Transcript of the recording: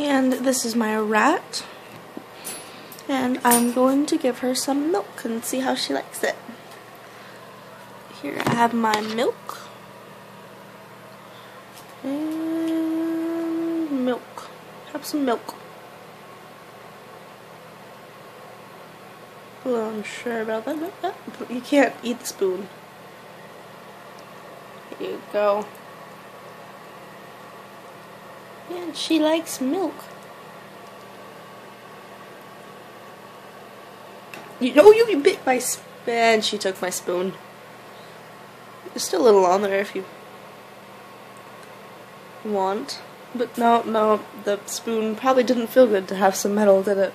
And this is my rat. And I'm going to give her some milk and see how she likes it. Here I have my milk. And milk. Have some milk. Well, I'm sure about that. You can't eat the spoon. Here you go. And she likes milk. You oh, know, you bit my spoon. Eh, and she took my spoon. There's still a little on there if you want. But no, no, the spoon probably didn't feel good to have some metal, did it?